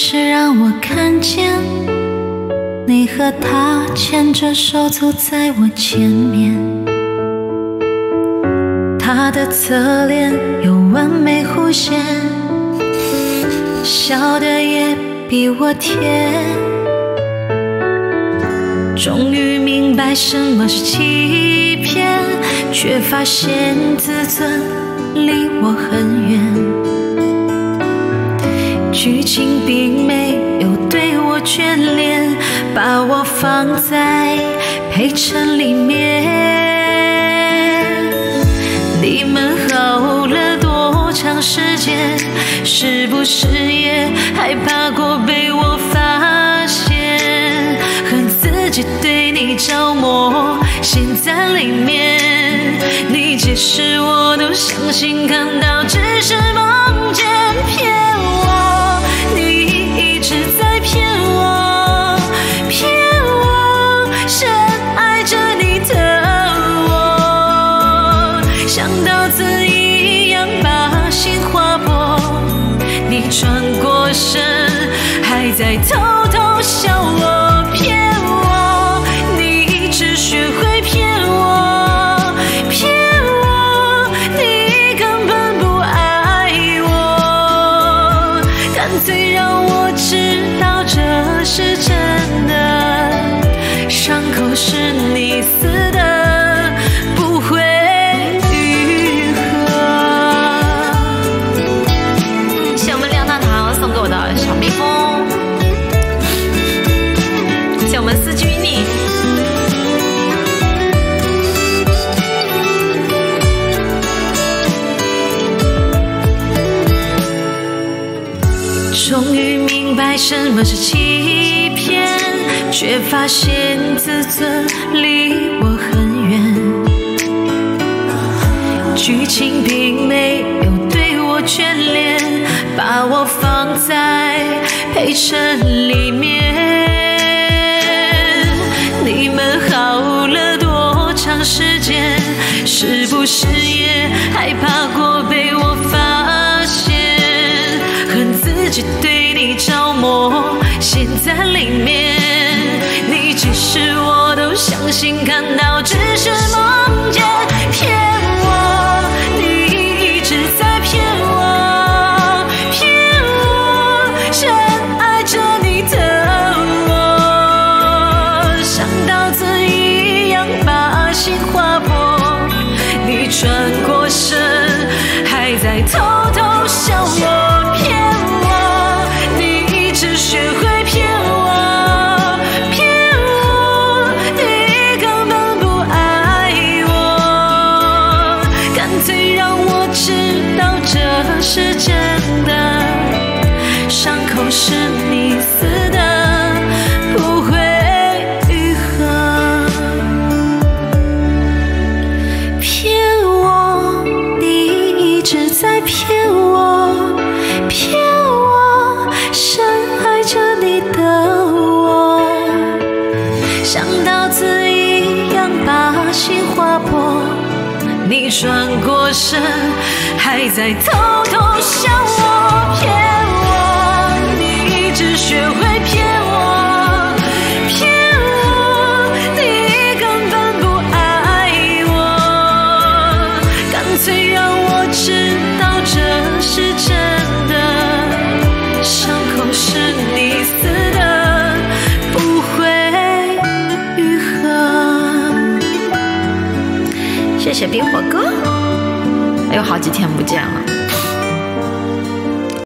是让我看见你和他牵着手走在我前面，他的侧脸有完美弧线，笑得也比我甜。终于明白什么是欺骗，却发现自尊离我很远。剧情并没有对我眷恋，把我放在陪衬里面。你们好了多长时间？是不是也害怕过被我发现？恨自己对你着魔，陷在里面。你解释我都相信，看到只是像刀子一样把心划破，你转过身，还在偷偷笑我，骗我，你一直学会骗我，骗我，你根本不爱我，干脆让我知道这是真的，伤口是你撕谢谢我们思君你。终于明白什么是欺骗，却发现自尊离我很远。剧情并没有对我眷恋，把我放在陪衬里面。时间？是不是也害怕过被我发现？恨自己对你着魔，陷在里面。你解释我都相信，看到真偷偷笑我，骗我，你一直学会骗我，骗我，你根本不爱我，干脆让我知道这是真的，伤口是你撕骗我，骗我，深爱着你的我，像刀子一样把心划破。你转过身，还在偷偷笑我，骗，谢谢冰火哥，又，好几天不见了。